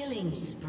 Killing spree.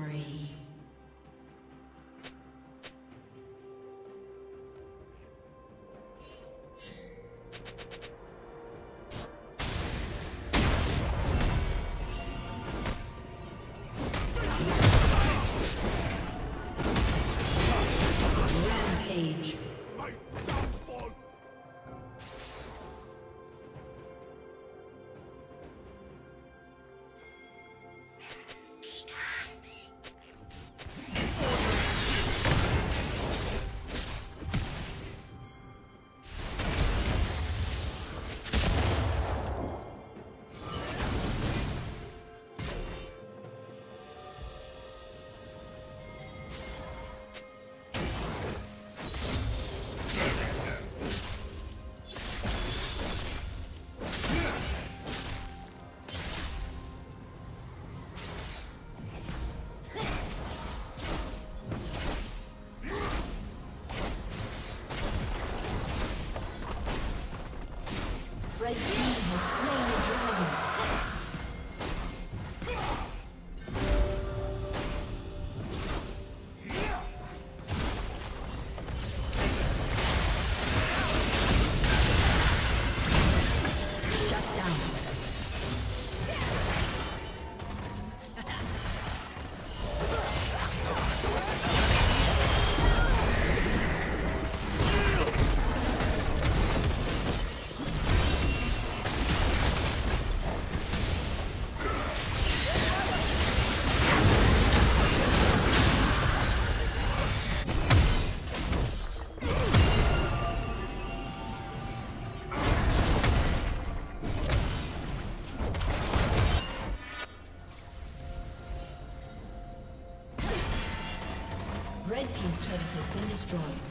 Red team. Destroyed.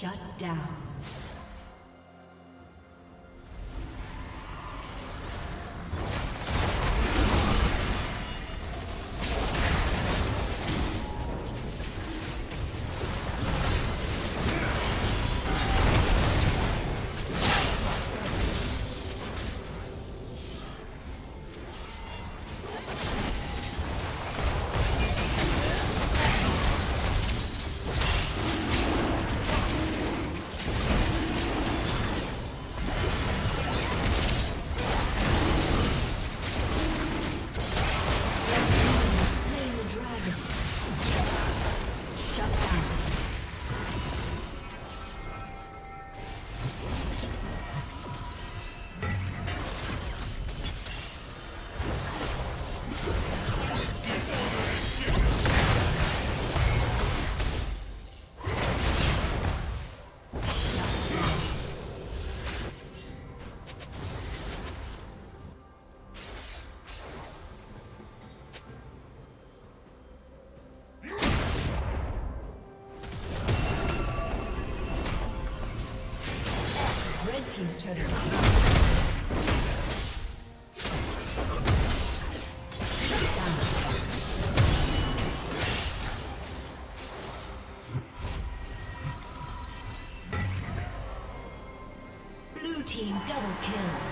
Shut down. Double kill.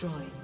destroyed.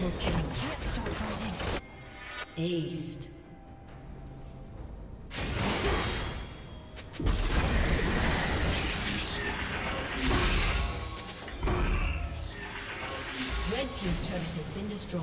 Triple kill. Can't stop running. Aced. Red team's turret has been destroyed.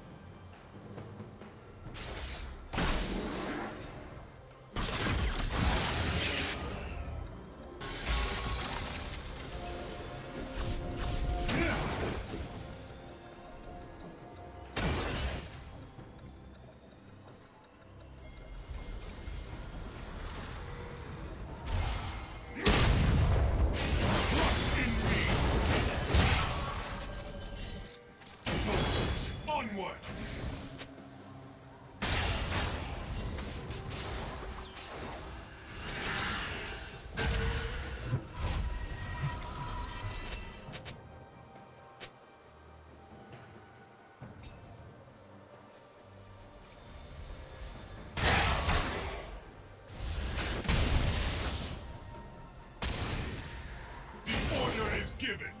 Given. This